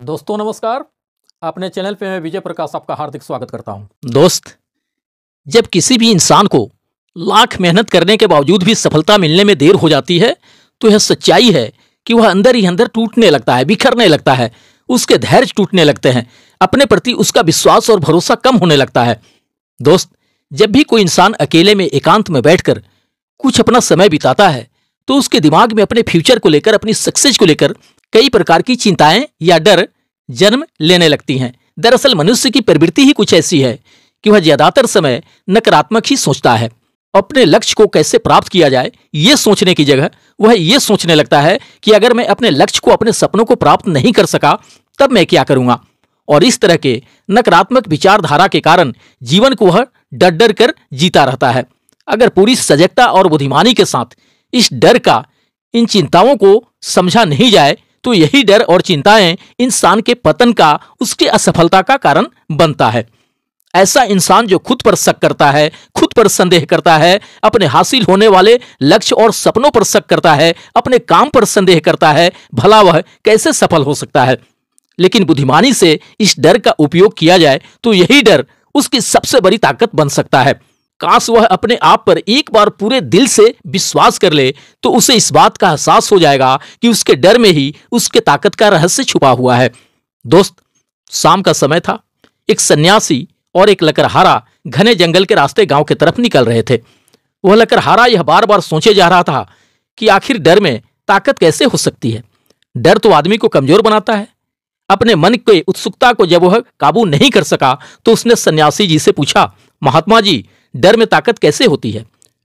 दोस्तों, नमस्कार। अपने चैनल पे मैं विजय प्रकाश आपका हार्दिक स्वागत करता हूँ। दोस्त, जब किसी भी इंसान को लाख मेहनत करने के बावजूद भी सफलता मिलने में देर हो जाती है तो यह सच्चाई है कि वह अंदर ही अंदर टूटने लगता है, बिखरने लगता है, उसके धैर्य टूटने लगते हैं, अपने प्रति उसका विश्वास और भरोसा कम होने लगता है। दोस्त, जब भी कोई इंसान अकेले में एकांत में बैठकर कुछ अपना समय बिताता है तो उसके दिमाग में अपने फ्यूचर को लेकर, अपनी सक्सेस को लेकर कई प्रकार की चिंताएँ या डर जन्म लेने लगती हैं। दरअसल मनुष्य की प्रवृत्ति ही कुछ ऐसी है कि वह ज़्यादातर समय नकारात्मक ही सोचता है। अपने लक्ष्य को कैसे प्राप्त किया जाए, ये सोचने की जगह वह ये सोचने लगता है कि अगर मैं अपने लक्ष्य को अपने सपनों को प्राप्त नहीं कर सका, तब मैं क्या करूँगा? और इस तरह के नकारात्मक विचारधारा के कारण जीवन को वह डर डर कर जीता रहता है। अगर पूरी सजगता और बुद्धिमानी के साथ इस डर का, इन चिंताओं को समझा नहीं जाए तो यही डर और चिंताएँ इंसान के पतन का, उसकी असफलता का कारण बनता है। ऐसा इंसान जो खुद पर शक करता है, खुद पर संदेह करता है, अपने हासिल होने वाले लक्ष्य और सपनों पर शक करता है, अपने काम पर संदेह करता है, भला वह कैसे सफल हो सकता है? लेकिन बुद्धिमानी से इस डर का उपयोग किया जाए तो यही डर उसकी सबसे बड़ी ताकत बन सकता है। काश वह अपने आप पर एक बार पूरे दिल से विश्वास कर ले तो उसे इस बात का एहसास हो जाएगा कि उसके डर में ही उसके ताकत का रहस्य छुपा हुआ है। दोस्त, शाम का समय था। एक सन्यासी और एक लकड़हारा घने जंगल के रास्ते गाँव की तरफ़ निकल रहे थे। वह लकड़हारा यह बार बार सोचे जा रहा था कि आखिर डर में ताकत कैसे हो सकती है। डर तो आदमी को कमज़ोर बनाता है। अपने मन के उत्सुकता को जब वह काबू नहीं कर सका तो उसने सन्यासी जी से पूछा, महात्मा जी डर में ताकत कैसे होती है?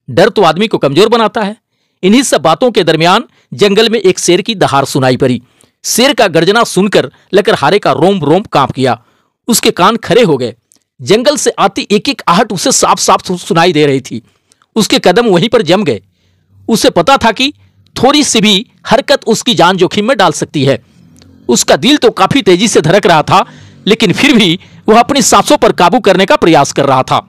डर तो आदमी को कमज़ोर बनाता है। इन्हीं सब बातों के दरमियान जंगल में एक शेर की दहार सुनाई पड़ी। शेर का गर्जना सुनकर लकड़हारे का रोम रोम काँप गया। उसके कान खड़े हो गए। जंगल से आती एक एक आहट उसे साफ़ साफ़ सुनाई दे रही थी। उसके कदम वहीं पर जम गए। उसे पता था कि थोड़ी सी भी हरकत उसकी जान जोखिम में डाल सकती है। उसका दिल तो काफ़ी तेज़ी से धड़क रहा था, लेकिन फिर भी वह अपनी सांसों पर काबू करने का प्रयास कर रहा था।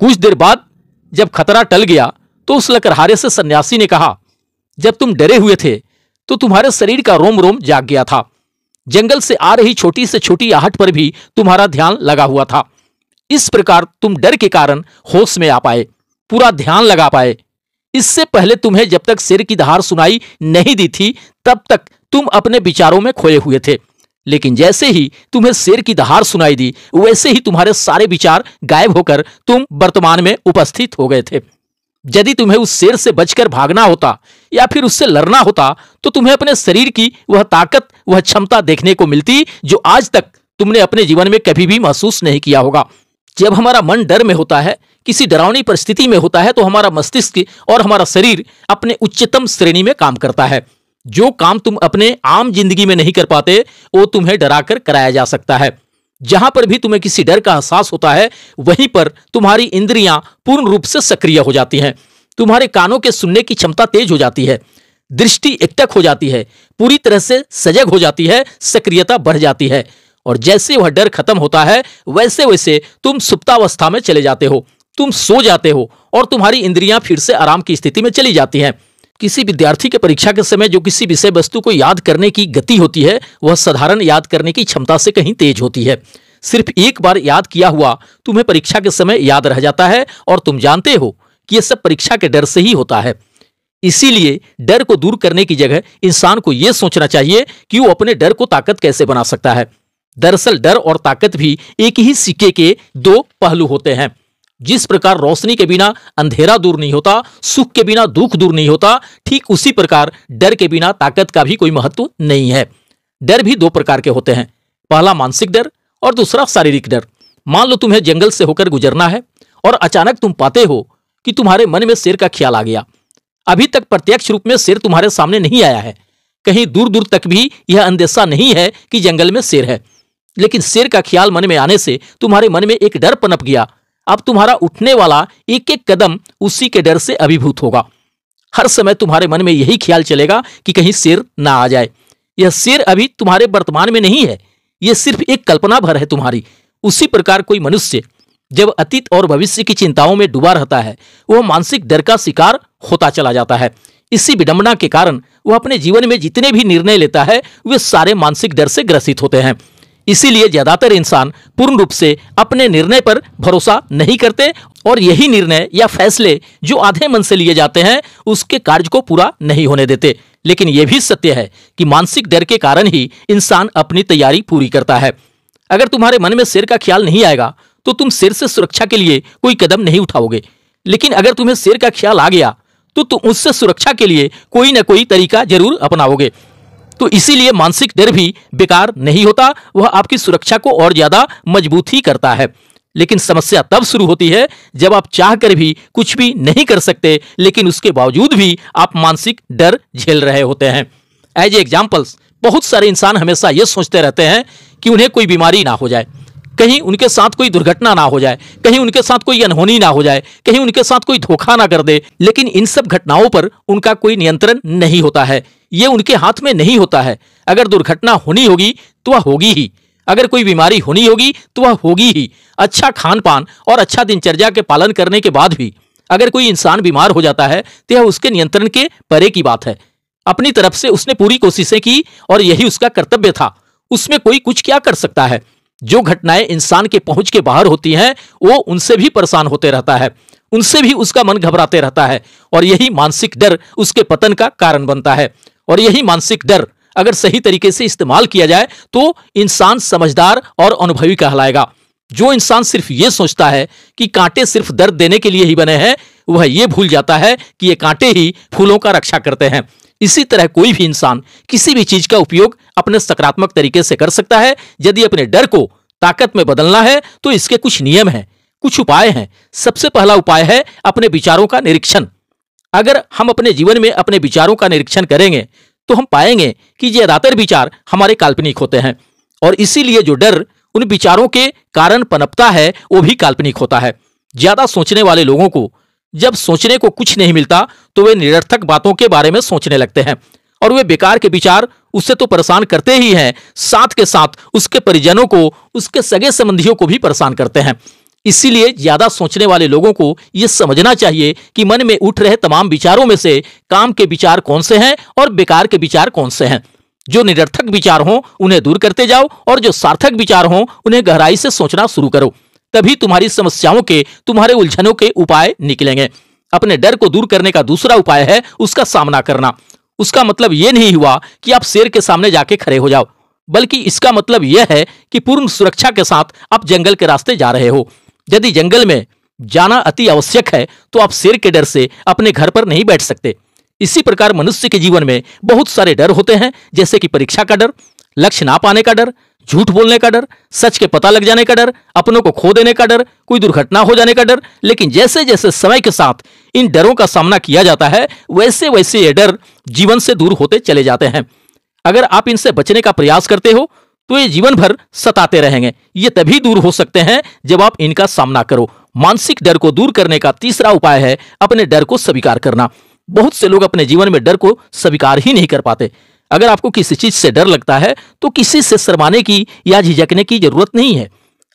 कुछ देर बाद जब खतरा टल गया तो उस लकड़हारे से सन्यासी ने कहा, जब तुम डरे हुए थे तो तुम्हारे शरीर का रोम रोम जाग गया था। जंगल से आ रही छोटी से छोटी आहट पर भी तुम्हारा ध्यान लगा हुआ था। इस प्रकार तुम डर के कारण होश में आ पाए, पूरा ध्यान लगा पाए। इससे पहले तुम्हें जब तक सिर की दहाड़ सुनाई नहीं दी थी, तब तक तुम अपने विचारों में खोए हुए थे। लेकिन जैसे ही तुम्हें शेर की दहाड़ सुनाई दी, वैसे ही तुम्हारे सारे विचार गायब होकर तुम वर्तमान में उपस्थित हो गए थे। यदि तुम्हें उस शेर से बचकर भागना होता या फिर उससे लड़ना होता तो तुम्हें अपने शरीर की वह ताकत, वह क्षमता देखने को मिलती, जो आज तक तुमने अपने जीवन में कभी भी महसूस नहीं किया होगा। जब हमारा मन डर में होता है, किसी डरावनी परिस्थिति में होता है तो हमारा मस्तिष्क और हमारा शरीर अपने उच्चतम श्रेणी में काम करता है। जो काम तुम अपने आम ज़िंदगी में नहीं कर पाते, वो तुम्हें डराकर कराया जा सकता है। जहाँ पर भी तुम्हें किसी डर का एहसास होता है, वहीं पर तुम्हारी इंद्रियाँ पूर्ण रूप से सक्रिय हो जाती हैं। तुम्हारे कानों के सुनने की क्षमता तेज हो जाती है, दृष्टि एकटक हो जाती है, पूरी तरह से सजग हो जाती है, सक्रियता बढ़ जाती है। और जैसे वह डर खत्म होता है, वैसे वैसे तुम सुप्तावस्था में चले जाते हो, तुम सो जाते हो और तुम्हारी इंद्रियाँ फिर से आराम की स्थिति में चली जाती हैं। किसी विद्यार्थी के परीक्षा के समय जो किसी विषय वस्तु को याद करने की गति होती है, वह साधारण याद करने की क्षमता से कहीं तेज होती है। सिर्फ़ एक बार याद किया हुआ तुम्हें परीक्षा के समय याद रह जाता है और तुम जानते हो कि यह सब परीक्षा के डर से ही होता है। इसीलिए डर को दूर करने की जगह इंसान को यह सोचना चाहिए कि वो अपने डर को ताकत कैसे बना सकता है। दरअसल डर और ताकत भी एक ही सिक्के के दो पहलू होते हैं। जिस प्रकार रोशनी के बिना अंधेरा दूर नहीं होता, सुख के बिना दुख दूर नहीं होता, ठीक उसी प्रकार डर के बिना ताकत का भी कोई महत्व नहीं है। डर भी दो प्रकार के होते हैं, पहला मानसिक डर और दूसरा शारीरिक डर। मान लो तुम्हें जंगल से होकर गुजरना है और अचानक तुम पाते हो कि तुम्हारे मन में शेर का ख्याल आ गया। अभी तक प्रत्यक्ष रूप में शेर तुम्हारे सामने नहीं आया है। कहीं दूर दूर तक भी यह अंदेशा नहीं है कि जंगल में शेर है। लेकिन शेर का ख्याल मन में आने से तुम्हारे मन में एक डर पनप गया अब तुम्हारा उठने वाला एक एक कदम उसी के डर से अभिभूत होगा। हर समय तुम्हारे मन में यही ख्याल चलेगा कि कहीं शेर ना आ जाए। यह शेर अभी तुम्हारे वर्तमान में नहीं है, यह सिर्फ़ एक कल्पना भर है तुम्हारी। उसी प्रकार कोई मनुष्य जब अतीत और भविष्य की चिंताओं में डूबा रहता है, वह मानसिक डर का शिकार होता चला जाता है। इसी विडंबना के कारण वह अपने जीवन में जितने भी निर्णय लेता है, वे सारे मानसिक डर से ग्रसित होते हैं। इसीलिए ज़्यादातर इंसान पूर्ण रूप से अपने निर्णय पर भरोसा नहीं करते और यही निर्णय या फैसले जो आधे मन से लिए जाते हैं, उसके कार्य को पूरा नहीं होने देते। लेकिन यह भी सत्य है कि मानसिक डर के कारण ही इंसान अपनी तैयारी पूरी करता है। अगर तुम्हारे मन में सिर का ख्याल नहीं आएगा तो तुम सिर से सुरक्षा के लिए कोई कदम नहीं उठाओगे। लेकिन अगर तुम्हें सिर का ख्याल आ गया तो तुम उससे सुरक्षा के लिए कोई ना कोई तरीका ज़रूर अपनाओगे। तो इसीलिए मानसिक डर भी बेकार नहीं होता, वह आपकी सुरक्षा को और ज़्यादा मज़बूत ही करता है। लेकिन समस्या तब शुरू होती है जब आप चाह कर भी कुछ भी नहीं कर सकते, लेकिन उसके बावजूद भी आप मानसिक डर झेल रहे होते हैं। एज एग्जाम्पल्स बहुत सारे इंसान हमेशा यह सोचते रहते हैं कि उन्हें कोई बीमारी ना हो जाए, कहीं उनके साथ कोई दुर्घटना ना हो जाए, कहीं उनके साथ कोई अनहोनी ना हो जाए, कहीं उनके साथ कोई धोखा ना कर दे, लेकिन इन सब घटनाओं पर उनका कोई नियंत्रण नहीं होता है। ये उनके हाथ में नहीं होता है। अगर दुर्घटना होनी होगी तो वह होगी ही। अगर कोई बीमारी होनी होगी तो वह होगी ही। अच्छा खान पान और अच्छा दिनचर्या के पालन करने के बाद भी अगर कोई इंसान बीमार हो जाता है तो यह उसके नियंत्रण के परे की बात है। अपनी तरफ़ से उसने पूरी कोशिशें की और यही उसका कर्तव्य था। उसमें कोई कुछ क्या कर सकता है? जो घटनाएँ इंसान के पहुँच के बाहर होती हैं, वो उनसे भी परेशान होते रहता है। उनसे भी उसका मन घबराते रहता है और यही मानसिक डर उसके पतन का कारण बनता है। और यही मानसिक डर अगर सही तरीके से इस्तेमाल किया जाए तो इंसान समझदार और अनुभवी कहलाएगा। जो इंसान सिर्फ़ ये सोचता है कि कांटे सिर्फ़ दर्द देने के लिए ही बने हैं, वह ये भूल जाता है कि ये कांटे ही फूलों का रक्षा करते हैं। इसी तरह कोई भी इंसान किसी भी चीज़ का उपयोग अपने सकारात्मक तरीके से कर सकता है। यदि अपने डर को ताकत में बदलना है तो इसके कुछ नियम हैं, कुछ उपाय हैं। सबसे पहला उपाय है अपने विचारों का निरीक्षण। अगर हम अपने जीवन में अपने विचारों का निरीक्षण करेंगे तो हम पाएँगे कि ज़्यादातर विचार हमारे काल्पनिक होते हैं। और इसीलिए जो डर उन विचारों के कारण पनपता है, वो भी काल्पनिक होता है। ज़्यादा सोचने वाले लोगों को, जब सोचने को कुछ नहीं मिलता तो वे निरर्थक बातों के बारे में सोचने लगते हैं। और वे बेकार के विचार उससे तो परेशान करते ही हैं, साथ के साथ उसके परिजनों को, उसके सगे संबंधियों को भी परेशान करते हैं। इसीलिए ज़्यादा सोचने वाले लोगों को यह समझना चाहिए कि मन में उठ रहे तमाम विचारों में से काम के विचार कौन से हैं और बेकार के विचार कौन से हैं। जो निरर्थक विचार हों, उन्हें दूर करते जाओ और जो सार्थक विचार हों, उन्हें गहराई से सोचना शुरू करो। तभी तुम्हारी समस्याओं के, तुम्हारे उलझनों के उपाय निकलेंगे। अपने डर को दूर करने का दूसरा उपाय है उसका सामना करना। उसका मतलब यह नहीं हुआ कि आप शेर के सामने जाके खड़े हो जाओ, बल्कि इसका मतलब यह है कि पूर्ण सुरक्षा के साथ आप जंगल के रास्ते जा रहे हो। यदि जंगल में जाना अति आवश्यक है तो आप शेर के डर से अपने घर पर नहीं बैठ सकते। इसी प्रकार मनुष्य के जीवन में बहुत सारे डर होते हैं, जैसे कि परीक्षा का डर, लक्ष्य ना पाने का डर, झूठ बोलने का डर, सच के पता लग जाने का डर, अपनों को खो देने का डर, कोई दुर्घटना हो जाने का डर। लेकिन जैसे जैसे समय के साथ इन डरों का सामना किया जाता है वैसे वैसे ये डर जीवन से दूर होते चले जाते हैं। अगर आप इनसे बचने का प्रयास करते हो तो ये जीवन भर सताते रहेंगे। ये तभी दूर हो सकते हैं जब आप इनका सामना करो। मानसिक डर को दूर करने का तीसरा उपाय है अपने डर को स्वीकार करना। बहुत से लोग अपने जीवन में डर को स्वीकार ही नहीं कर पाते। अगर आपको किसी चीज़ से डर लगता है तो किसी से शर्माने की या झिझकने की ज़रूरत नहीं है।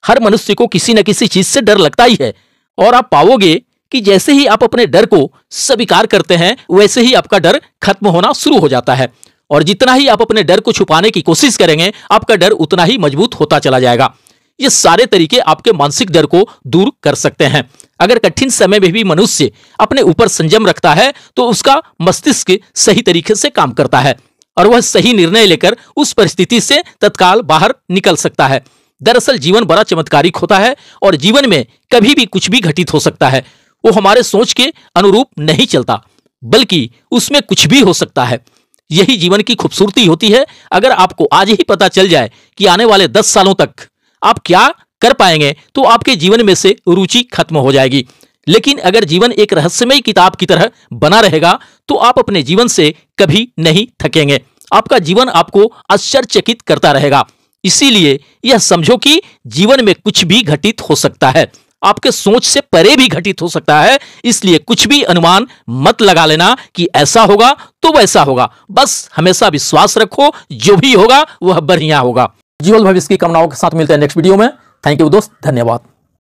हर मनुष्य को किसी न किसी चीज़ से डर लगता ही है। और आप पाओगे कि जैसे ही आप अपने डर को स्वीकार करते हैं, वैसे ही आपका डर खत्म होना शुरू हो जाता है। और जितना ही आप अपने डर को छुपाने की कोशिश करेंगे, आपका डर उतना ही मज़बूत होता चला जाएगा। ये सारे तरीके आपके मानसिक डर को दूर कर सकते हैं। अगर कठिन समय में भी मनुष्य अपने ऊपर संयम रखता है तो उसका मस्तिष्क सही तरीके से काम करता है और वह सही निर्णय लेकर उस परिस्थिति से तत्काल बाहर निकल सकता है। दरअसल जीवन बड़ा चमत्कारिक होता है और जीवन में कभी भी कुछ भी घटित हो सकता है। वो हमारे सोच के अनुरूप नहीं चलता, बल्कि उसमें कुछ भी हो सकता है। यही जीवन की खूबसूरती होती है। अगर आपको आज ही पता चल जाए कि आने वाले दस सालों तक आप क्या कर पाएँगे तो आपके जीवन में से रुचि खत्म हो जाएगी। लेकिन अगर जीवन एक रहस्यमय किताब की तरह बना रहेगा तो आप अपने जीवन से कभी नहीं थकेंगे। आपका जीवन आपको आश्चर्यचकित करता रहेगा। इसीलिए यह समझो कि जीवन में कुछ भी घटित हो सकता है। आपके सोच से परे भी घटित हो सकता है, इसलिए कुछ भी अनुमान मत लगा लेना कि ऐसा होगा तो वैसा होगा। बस हमेशा विश्वास रखो, जो भी होगा वह बढ़िया होगा। जीवन भविष्य की कामनाओं के साथ मिलते हैं नेक्स्ट वीडियो में। थैंक यू दोस्त, धन्यवाद।